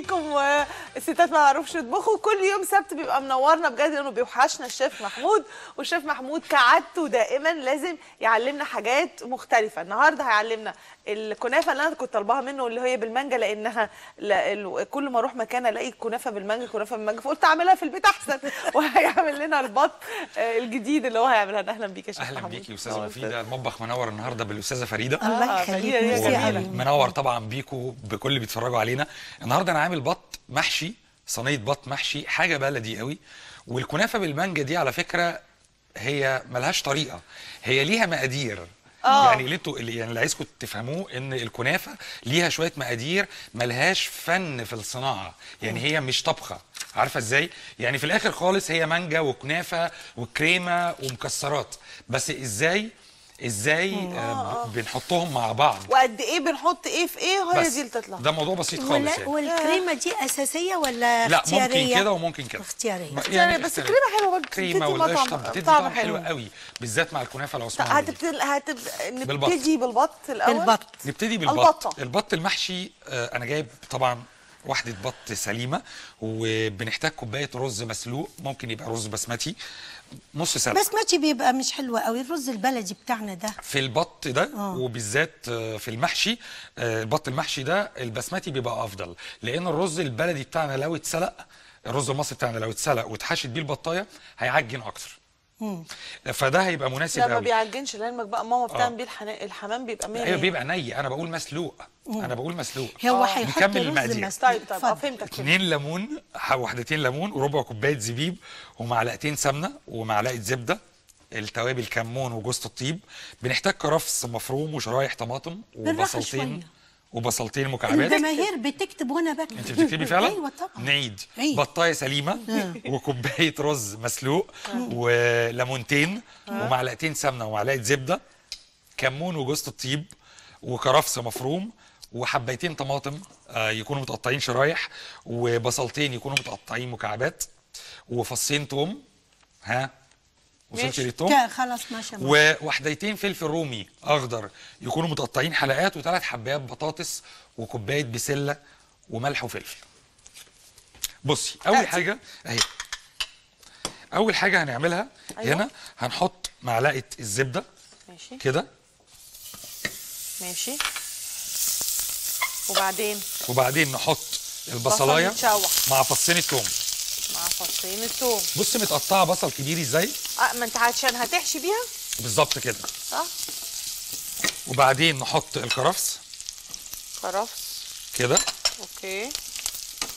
بيكم الستات ما يعرفش يطبخوا كل يوم سبت بيبقى منورنا بجد لأنه بيوحشنا الشيف محمود. والشيف محمود كعادته دائما لازم يعلمنا حاجات مختلفة. النهارده هيعلمنا الكنافة اللي أنا كنت طالباها منه اللي هي بالمانجا لأنها لا ال- كل ما أروح مكان ألاقي كنافة بالمانجا كنافة بالمانجا فقلت أعملها في البيت أحسن. وهيعمل لنا البط آه، الجديد اللي هو هيعملها. أهلا بيك يا شيف أهلا محمود بيكي أستاذة مفيده المطبخ منور النهارده بالأستاذة فريدة. آه، الله يخليك منور طبعا بيكو بكل اللي بيتفرجوا علينا. النهارده أنا عامل بط محشي صينية بط محشي حاجة بلدي قوي والكنافة بالمانجا دي على فكرة هي ملهاش طريقة هي ليها مقادير. آه. يعني اللي يعني اللي عايزكم تفهموه إن الكنافة ليها شوية مقادير ملهاش فن في الصناعة. يعني هي مش طبخة. عارفة إزاي؟ يعني في الآخر خالص هي مانجا وكنافة وكريمة ومكسرات. بس إزاي إزاي آه بنحطهم مع بعض. وقد إيه بنحط إيه في إيه؟ وهي بس دي اللي تطلع ده موضوع بسيط خالص ولا يعني. والكريمة دي أساسية ولا لا اختيارية؟ ممكن كده وممكن كده. اختيارية. يعني بس اختيارية. الكريمة حلوة برضه كريمة والقشطة بتدي طعم حلو قوي بالذات مع الكنافة العثمانية. دي. هتبتدي هتب... بالبط. نبتدي بالبط الأول؟ بالبط. نبتدي بالبط. البطة. البط المحشي آه، أنا جايب طبعا واحدة بط سليمة وبنحتاج كوباية رز مسلوق ممكن يبقى رز بسمتي. نص سلقة بسمتي بيبقى مش حلو قوي الرز البلدي بتاعنا ده. في البط ده آه. وبالذات آه، في المحشي آه، البط المحشي ده البسمتي بيبقى أفضل. لأن الرز البلدي بتاعنا لو اتسلق الرز المصري بتاعنا لو اتسلق واتحشت بيه البطاية هيعجن أكتر. فده هيبقى مناسب لا ما قوي بيعجنش لعلمك بقى ماما بتعمل بيه الحنا- الحمام بيبقى 100 أيوه بيبقى ني. أنا بقول مسلوق. أنا بقول مسلوق هو آه. هيحط رز المقادير. طيب طيب آه. فهمتك. اتنين ليمون وحدتين ليمون وربع كوباية زبيب ومعلقتين سمنة ومعلقة زبدة التوابل كمون وجوز الطيب بنحتاج كرفس مفروم وشرايح طماطم وبصلتين. وبصلتين مكعبات الجماهير بتكتب وأنا بكتب أنت بتكتبي فعلا أيوه طبعا نعيد عيد. بطاية سليمة وكوباية رز مسلوق وليمونتين ومعلقتين سمنة ومعلقة زبدة كمون وجوز الطيب وكرفس مفروم وحبيتين طماطم آه، يكونوا متقطعين شرايح وبصلتين يكونوا متقطعين مكعبات وفصين توم ها ماشي. للتوم خلاص ماشي. ووحدتين فلفل رومي أخضر يكونوا متقطعين حلقات وثلاث حبايات بطاطس وكوباية بسلة وملح وفلفل بصي أول تأتي. حاجة أهي أول حاجة هنعملها أيوة. هنا هنحط معلقة الزبدة ماشي كده ماشي وبعدين؟ وبعدين نحط البصلاية. مع فصين الثوم. مع فصين الثوم. بص متقطعة بصل كبير إزاي؟ آه ما انت عشان هتحشي بيها؟ بالظبط كده. صح. وبعدين نحط الكرفس. كرفس. كده. Okay.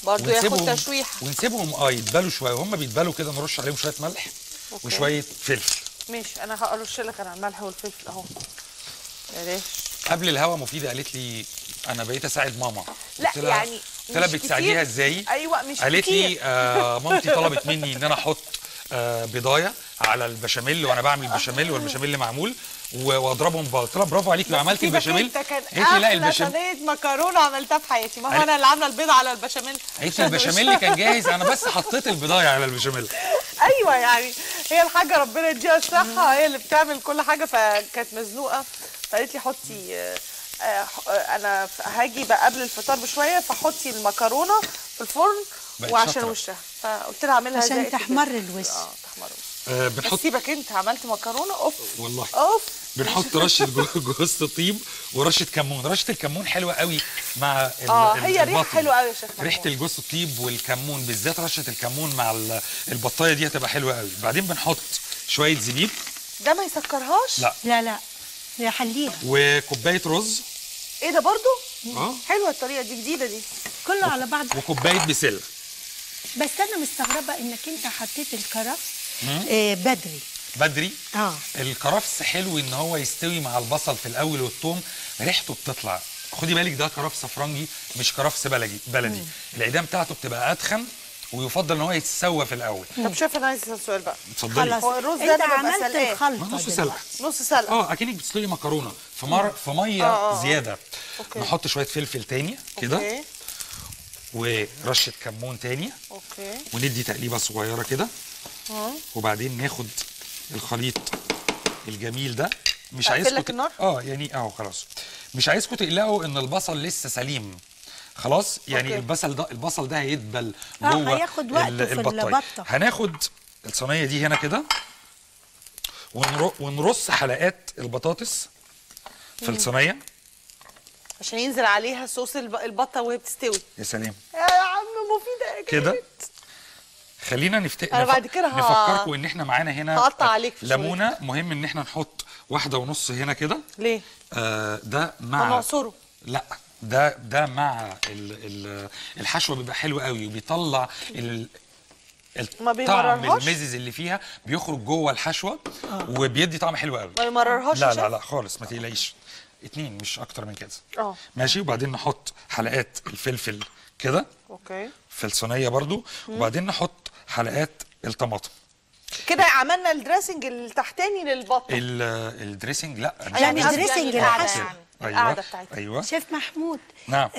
برضه ياخد تشويحة. ونسيبهم آه يتبالوا شوية. وهم بيتبالوا كده نرش عليهم شوية ملح okay. وشوية فلفل. ماشي أنا هقرش لك أنا الملح والفلفل أهو. بلاش قبل الهوا مفيدة قالت لي أنا بقيت أساعد ماما. لا لها- يعني قلت لها بتساعديها. إزاي؟ أيوه مش قالت كتير. لي آه مامتي طلبت مني إن أنا أحط آه بضاية على البشاميل وأنا بعمل البشاميل والبشاميل معمول وأضربهم ببعض قلت لها برافو عليكي وعملت سيبك البشاميل قالت لي لا البشاميل صينية مكرونة عملتها في حياتي. ما هو أنا اللي عاملة البيض على البشاميل. قالت لي البشاميل كان جاهز أنا بس حطيت البضاية على البشاميل. أيوه يعني هي الحاجة ربنا يديها الصحة هي اللي بتعمل كل حاجة فكانت مزنوقة. فقالت لي حطي آه، آه، آه، أنا ف- هاجي بقى قبل الفطار بشوية فحطي المكرونة في الفرن وعشان. وشها. فقلت لها اعملها عشان كده. تحمر الوش. آه تحمر الوش. آه بنحط سيبك انت عملت مكرونة أوف والله. أوف. بنحط رشة جو- جوز الطيب ورشة كمون. رشة الكمون حلوة قوي مع آه هي ريحة. حلوة قوي يا شيخ. ريحة الجوز الطيب والكمون بالذات رشة الكمون مع ال- البطاية دي هتبقى حلوة قوي. بعدين بنحط شوية زبيب. ده ما يسكرهاش؟ لا. لا لا. يا حليها وكوباية رز. إيه ده برضو؟ آه. حلوة الطريقة دي جديدة دي. كله على بعض. وكوباية بسلة. بس أنا مستغربة إنك أنت حطيت الكرفس آه بدري. بدري؟ آه. الكرفس حلو إن هو يستوي مع البصل في الأول والثوم ريحته بتطلع. خدي بالك ده كرفس فرنجي مش كرفس بلدي بلدي. العيدان بتاعته بتبقى أدخن ويفضل إن هو يتسوى في الأول. طب شوف أنا عايز أسأل سؤال بقى. اتفضلي. خلاص. هو الرز ده ببقى عملت. الخلطة نص. سلقة. نص سلقة. آه أكنك بتسلقي مكرونة. في مر في مية آه، آه. زيادة. Okay. نحط شوية فلفل تاني كده ورشة كمون تاني. أوكي. وندي تقليبة صغيرة كده. وبعدين ناخد الخليط الجميل ده. مش عايزكم النار؟ آه يعني أهو خلاص. مش عايزكم تقلقوا إن البصل لسه سليم. خلاص؟ يعني okay. البصل ده البصل ده هيدبل آه، جوه هياخد وقته ال- في البطاية. البطة. هناخد الصينية دي هنا كده. ونر- ونرص حلقات البطاطس في الصينية. عشان ينزل عليها صوص الب- البطة وهي بتستوي. يا سلام. يا عم مفيدة يا كده. خلينا نفت... أنا بعد كده نفكركم إن إحنا معانا هنا هقطع عليك في ليمونة. مهم إن إحنا نحط واحدة ونص هنا كده. ليه؟ آه ده مع هنعصره لا ده ده مع ال ال الحشوة بيبقى حلو قوي وبيطلع ال ما الطعم؟ المزز اللي فيها بيخرج جوه الحشوة وبيدي طعم حلو قوي. ما يمررهاش لا لا؟ لا خالص ما تقلقيش. اتنين مش أكتر من كده. آه. ماشي وبعدين نحط حلقات الفلفل كده. Okay. في الصينيه برضو وبعدين نحط حلقات الطماطم. كده عملنا ال dressing التحتاني للبطه ال- ال dressing لا يعني ال dressing. dressing القعده الحشو. يعني أيوه القعده بتاعتنا. أيوه. شيف محمود نعم.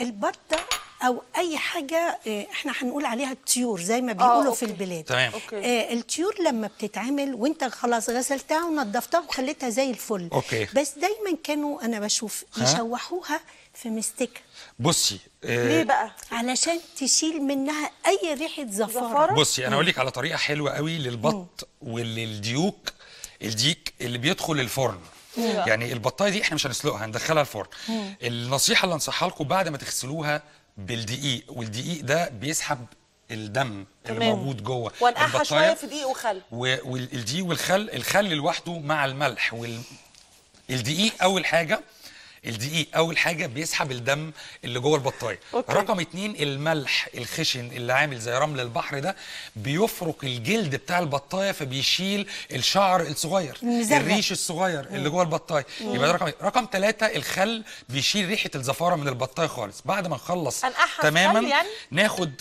البطه أو أي حاجة آه، إحنا هنقول عليها طيور زي ما بيقولوا في. البلاد. تمام. Okay. آه الطيور لما بتتعمل وأنت خلاص غسلتها ونضفتها وخليتها زي الفل. Okay. بس دايما كانوا أنا بشوف ها؟ يشوحوها في مستكه بصي آه، ليه بقى؟ علشان تشيل منها أي ريحة زفارة؟ بصي أنا أقول لك على طريقة حلوة قوي للبط وللديوك الديك اللي بيدخل الفرن. يعني البطاية دي إحنا مش هنسلقها هندخلها الفرن. النصيحة اللي أنصحها لكم بعد ما تغسلوها بالدقيق والدقيق ده بيسحب الدم اللي تمام. موجود جوه وانقعها. شوية في دقيق وخل والدقيق والخل الخل لوحده مع الملح وال الدقيق أول حاجة الدقيق أول حاجة بيسحب الدم اللي جوه البطاية. رقم اتنين الملح الخشن اللي عامل زي رمل البحر ده بيفرك الجلد بتاع البطاية فبيشيل الشعر الصغير المزرق. الريش الصغير اللي جوه البطاية. يبقى ده رقم رقم ثلاثة الخل بيشيل ريحة الزفارة من البطاية خالص. بعد ما نخلص تماما يعني؟ ناخد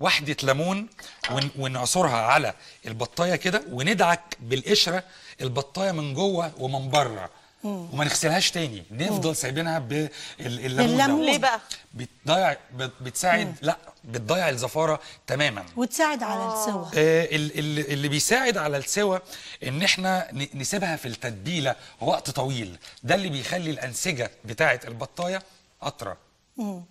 واحدة ليمون ون- ونعصرها على البطاية كده وندعك بالقشرة البطاية من جوه ومن بره. وما نغسلهاش تاني. نفضل سايبينها بالليمون. ليه بقى؟ بتضيع بت- بتساعد لا بتضيع الزفارة تماما. وتساعد على السوا. آه، ال- ال- اللي بيساعد على السوى إن إحنا نسيبها في التتبيلة وقت طويل. ده اللي بيخلي الأنسجة بتاعة البطاية أطرى.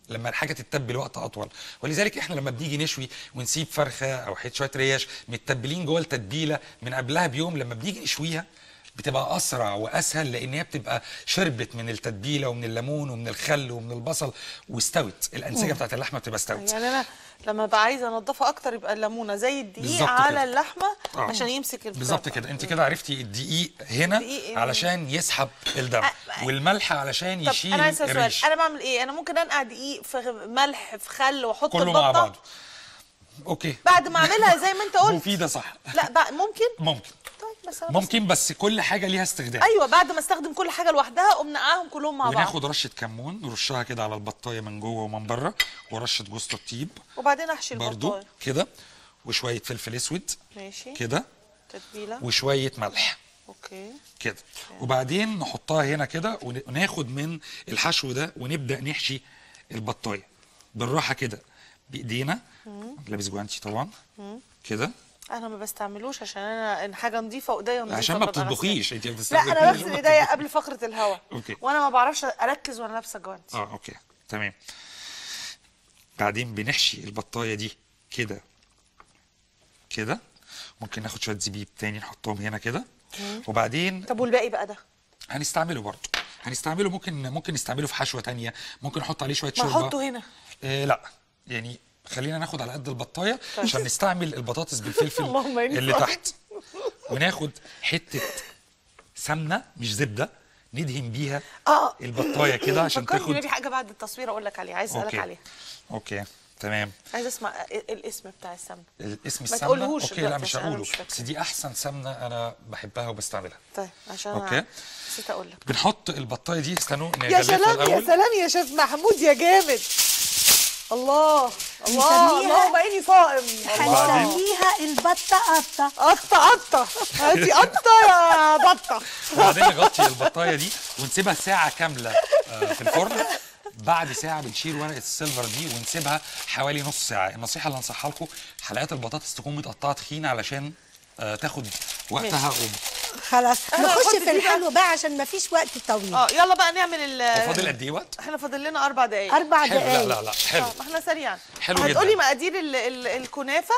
لما الحاجة تتبل وقت أطول. ولذلك إحنا لما بنيجي نشوي ونسيب فرخة أو حتة شوية ريش متبلين جوه التتبيلة من قبلها بيوم لما بنيجي نشويها بتبقى أسرع وأسهل لأن هي بتبقى شربت من التتبيلة ومن الليمون ومن الخل ومن البصل واستوت. الأنسجة بتاعت اللحمة بتبقى استوت. يعني أنا لما ببقى عايزة أنضفها أكتر يبقى الليمونة زي الدقيق على كده. اللحمة آه. عشان يمسك بالظبط كده. أنت كده عرفتي الدقيق هنا الدقيق؟ علشان يسحب الدم. أ- والملح علشان طب يشيل أنا الريش. أنا بعمل إيه؟ أنا ممكن أنقع دقيق في ملح في خل وأحط كله مع بعضه أوكي. بعد ما أعملها زي ما أنت قلت. مفيدة صح. لا بقى ممكن؟ ممكن. طيب بس ممكن بس كل حاجة ليها استخدام. أيوه بعد ما أستخدم كل حاجة لوحدها أقوم نقعهم كلهم مع بعض. وناخد رشة كمون نرشها كده على البطاية من جوه ومن بره ورشة جوز الطيب. وبعدين أحشي برضو البطايه كده وشوية فلفل أسود. ماشي. كده. تتبيلة. وشوية ملح. أوكي. كده. وبعدين نحطها هنا كده ون- وناخد من الحشو ده ونبدأ نحشي البطاية. بالراحة كده. بايدينا لابس جوانتي طبعا. كده؟ أنا ما بستعملوش عشان أنا إن حاجة نظيفة وإيديا نظيفة عشان ما. بتطبخيش. أنت لا بتستخدمي أنا بغسل إيديا قبل فقرة الهواء. وأنا ما بعرفش أركز وأنا لابسة جوانتي. آه okay. تمام. بعدين بنحشي البطاية دي. كده. كده. ممكن ناخد شوية زبيب تاني نحطهم هنا كده. وبعدين طب والباقي بقى ده؟ هنستعمله برضه. هنستعمله. ممكن ممكن نستعمله في حشوة تانية. ممكن نحط عليه شوية ما شوربة. احطه هنا. آه لا. يعني خلينا ناخد على قد البطاية عشان نستعمل البطاطس بالفلفل اللي. تحت. وناخد حتة سمنة مش زبدة ندهن بيها آه. البطاية كده عشان تاخد بيبي حاجة بعد التصوير أقول لك عليها عايز أسألك أوكي. عليها. Okay. تمام. عايز أسمع ال- الاسم بتاع السمنة. الاسم ما السمنة؟ تقولهوش okay لا مش هقوله. بس دي أحسن سمنة أنا بحبها وبستعملها. طيب عشان. أنا نسيت أقول لك بنحط البطاية دي استنوا يا سلام يا سلام يا شيف محمود يا جامد. الله الله اللهم إني صائم. الله هنسميها البطة قطه قطه قطه هاتي قطه يا بطة. وبعدين نغطي البطاية دي ونسيبها ساعة كاملة آه، في الفرن. بعد ساعة بنشيل ورقة السيلفر دي ونسيبها حوالي نص ساعة. النصيحة اللي انصحها لكم حلقات البطاطس تكون متقطعة تخينة علشان آه، تاخد وقتها خلاص. نخش في. الحلو بقى عشان ما فيش وقت طويل. آه يلا بقى نعمل ال فاضل قد إيه وقت؟ إحنا فاضل لنا أربع دقايق. أربع حلو. لا دقايق. لا لا حلو. ما إحنا سريعا. حلو هتقولي جدا. مقادير ال ال الكنافة؟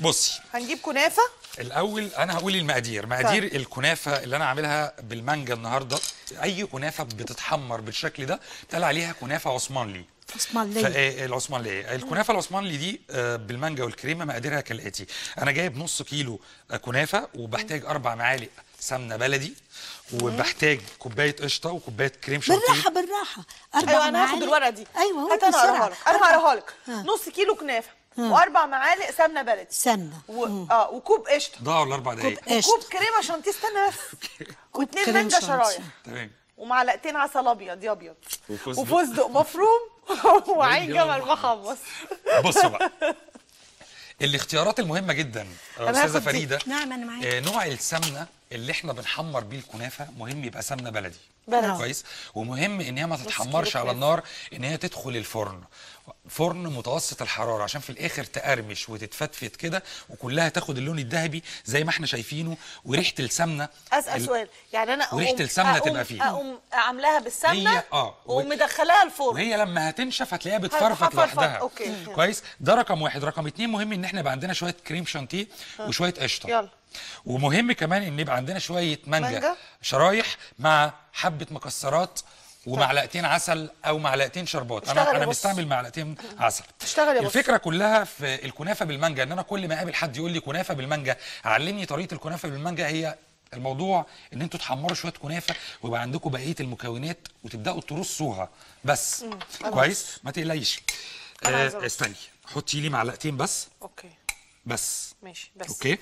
بصي. هنجيب كنافة؟ الأول أنا هقول المقادير. مقادير الكنافة اللي أنا عاملها بالمانجا النهارده. أي كنافة بتتحمر بالشكل ده بتقال عليها كنافة عثمانلي اسماعيليه فالعثمانليه الكنافة العثمانلي دي آه، بالمانجا والكريمة مقاديرها كالآتي. أنا جايب نص كيلو آه، كنافة وبحتاج أربع معالق سمنة بلدي وبحتاج كوباية قشطة وكوباية كريم شانتيه. بالراحة بالراحة. أربع أيوه أنا هاخد. الورقه دي. أيوه هو هات أنا هقراها لك. أنا. هقراها لك. نص كيلو كنافة وأربع معالق سمنة بلدي. سمنة. و... آه وكوب قشطة. ضاعوا الاربع دقايق. وكوب كريمة شانتيه. استنى بس. واتنين كريم مانجا. شرايح. تمام. ومعلقتين عسل أبيض يا أبيض. وفستق. وفستق. مفروم. وعين جمل محمص بصوا بقى. الاختيارات المهمة جدا أستاذة. فريدة. نعم، أنا معاك. آه نوع السمنة اللي إحنا بنحمر بيه الكنافة مهم يبقى سمنة بلدي. بلدي. كويس ومهم إن هي ما تتحمرش على النار إن هي تدخل الفرن فرن متوسط الحرارة عشان في الآخر تقرمش وتتفتفت كده وكلها تاخد اللون الذهبي زي ما إحنا شايفينه وريحة السمنة أسأل ال- سؤال يعني أنا أقوم- السمنة أقوم- تبقى فيه. أقوم عاملاها بالسمنة هي- آه. ومدخلاها الفرن وهي لما هتنشف هتلاقيها بتفرفط. لوحدها okay. كويس ده رقم واحد رقم اتنين مهم إن إحنا يبقى عندنا شوية كريم شانتيه وشوية قشطة يلا. ومهم كمان إن يبقى عندنا شوية مانجا, مانجا. شرايح مع حبة مكسرات ومعلقتين عسل أو معلقتين شربات. أنا أنا. مستعمل معلقتين عسل. اشتغل يا بص. الفكرة كلها في الكنافة بالمانجا إن أنا كل ما أقابل حد يقول لي كنافة بالمانجا علمني طريقة الكنافة بالمانجا. هي الموضوع إن أنتوا تحمروا شوية كنافة ويبقى عندكم بقية المكونات وتبدأوا ترصوها. بس. كويس؟ ما تقلقيش. آه. استني. حطي لي معلقتين بس. أوكي. بس. ماشي. بس. Okay.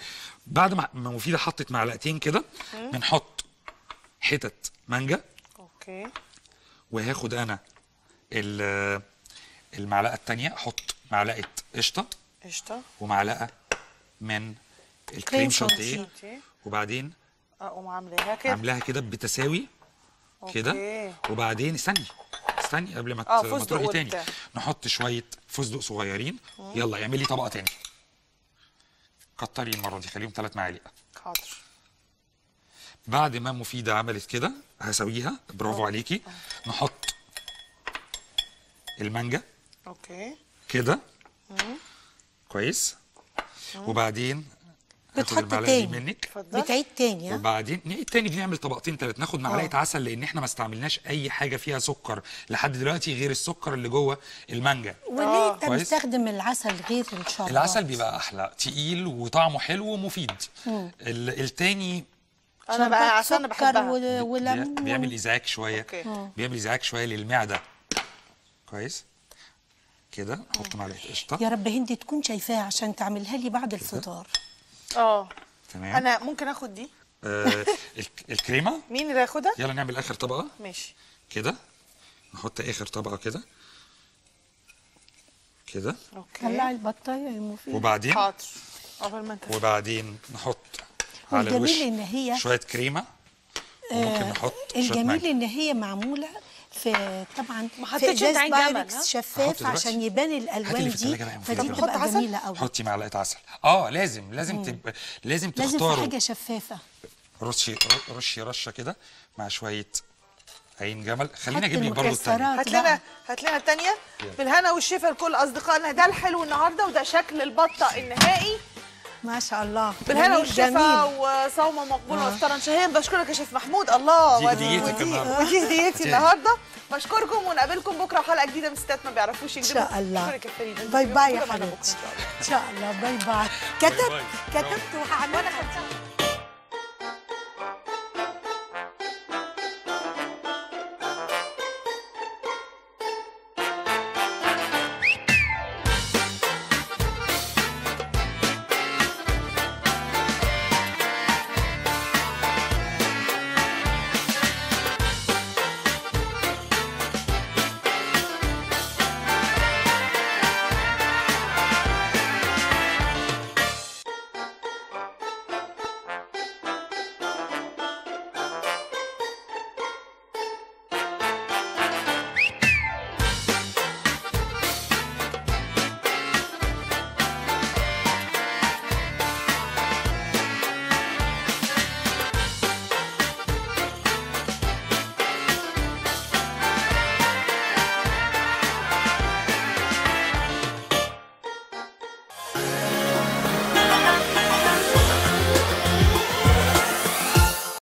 بعد ما مفيدة حطت معلقتين كده بنحط حتت مانجا. Okay. وهاخد أنا ال- المعلقة الثانية أحط معلقة قشطة. قشطة. ومعلقة من كريم الكريم شانتيه. وبعدين أقوم عاملاها كده. عاملاها كده بتساوي كده. وبعدين استني استني قبل ما آه، ما تروحي تاني. نحط شوية فستق صغيرين. يلا اعملي طبقة تاني. كتري المرة دي خليهم ثلاث معالق. حاضر. بعد ما مفيدة عملت كده هسويها. برافو عليكي. نحط المانجا. أوكي. كده. كويس. وبعدين بتحط تاني. منك. بتعيد تاني وبعدين نعيد تاني بنعمل طبقتين تلات ناخد معلقة عسل لأن إحنا ما استعملناش أي حاجة فيها سكر لحد دلوقتي غير السكر اللي جوه المانجا. وليه أنت كويس. مستخدم العسل غير الشربات العسل بيبقى أحلى. تقيل وطعمه حلو ومفيد. ال- التاني أنا بقى عشان أنا بحبها. و- بي- وليمون بيعمل إزعاج شوية. Okay. بيعمل إزعاج شوية للمعدة. كويس؟ كده؟ نحط معلقة قشطة. يا رب هندي تكون شايفاها عشان تعملها لي بعد الفطار. آه تمام. أنا ممكن آخد دي؟ آه الك- الكريمة؟ مين اللي هياخدها؟ يلا نعمل آخر طبقة. ماشي. كده؟ نحط آخر طبقة كده. كده؟ أوكي. طلعي البطاية يا مفيد. وبعدين؟ حاضر. قبل ما أنت وبعدين نحط على الوش إن هي- شوية كريمة وممكن نحط شوية الجميل إن هي معمولة في طبعا ما حطيتش انت عين جمل، شفاف. عشان يبان الألوان دي. فدي بتبقى نحط عسل؟ جميلة قوي حطي معلقة عسل آه لازم لازم تبقى لازم لازم تختاروا حاجة شفافة رشي رشي رشة كده مع شوية عين جمل خلينا أجيب لك برضه الثانية. هات لنا. هات لنا الثانية بالهنا والشفا لكل أصدقائنا ده الحلو النهارده وده شكل البطة النهائي ما شاء الله. بالهنا والشفا. وصومه مقبوله وافطارا شهيا بشكرك يا شيف محمود. الله دي ودي- هديتك هديتي. النهارده. بشكركم ونقابلكم بكرة حلقة جديدة من ستات ما بيعرفوش ان يكذبوا. شاء الله. بشكرك يا فريده bye bye يا حبيبتي إن شاء الله. إن شاء الله. bye bye. كتبت. كتبت وهعملها.